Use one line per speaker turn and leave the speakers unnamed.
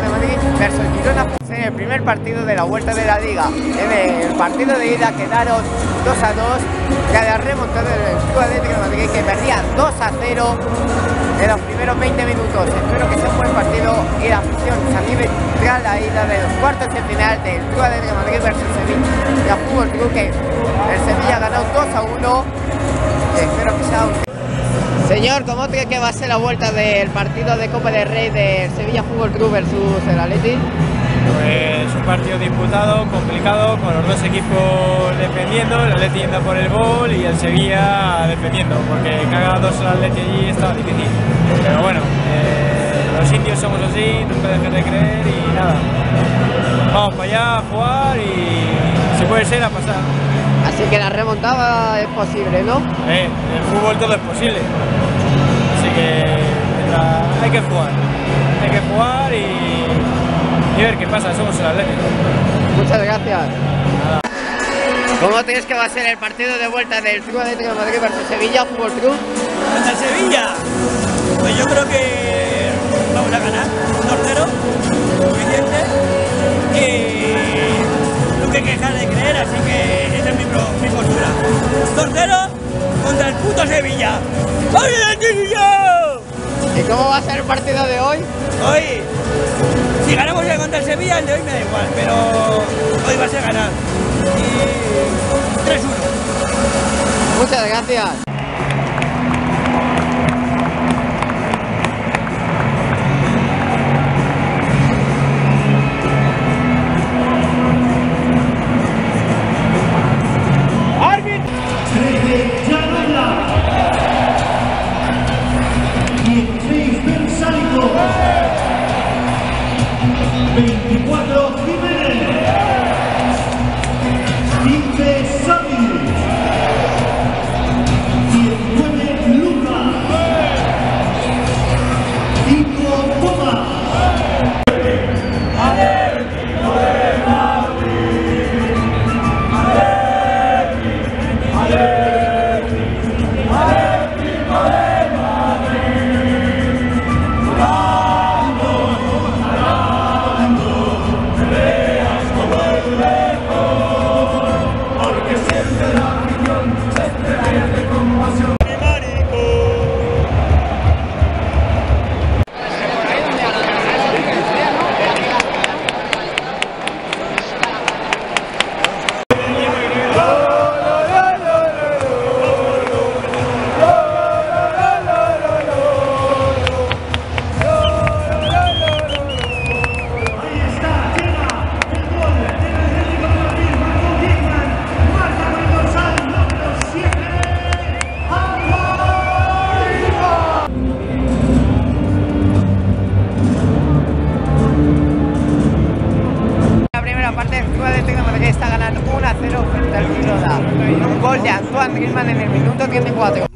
De Madrid versus Girona en el primer partido de la vuelta de la liga. En el partido de ida quedaron 2 a 2, que había remontado el Club Atlético de Madrid que perdía 2 a 0 en los primeros 20 minutos. Espero que sea un buen partido y la afición se anime tras la ida de los cuartos de final del Club Atlético de Madrid versus Sevilla Fútbol Club que el Sevilla ganado 2 a 1 y espero que sea un Señor, ¿cómo cree que va a ser la vuelta del partido de Copa del Rey del Sevilla Fútbol Club versus el Atleti?
Pues un partido disputado, complicado, con los dos equipos defendiendo, el Atleti yendo por el gol y el Sevilla defendiendo, porque caga dos el Atleti allí estaba difícil. Pero bueno, eh, los indios somos así, puede dejar de creer y nada. Vamos para allá a jugar y si puede ser a pasar.
Así que la remontada es posible, ¿no?
Eh, el fútbol todo es posible. Así que hay que jugar. Hay que jugar y, ver qué pasa. Somos el Atlético.
Muchas gracias. ¿Cómo crees que va a ser el partido de vuelta del Club Atlético de Madrid versus Sevilla Fútbol Club?
¿Contra Sevilla? Pues yo creo que vamos a ganar 2-0, contra el puto Sevilla. ¡Ay, el Sevilla!
¿Y cómo va a ser el partido de hoy?
Hoy, si ganamos el contra el Sevilla, el de hoy me da igual, pero hoy va a ser ganar. Y 3-1.
Muchas gracias. 24 está ganando 1 a 0 frente al Girona. Un gol de Antoine Griezmann en el minuto 34.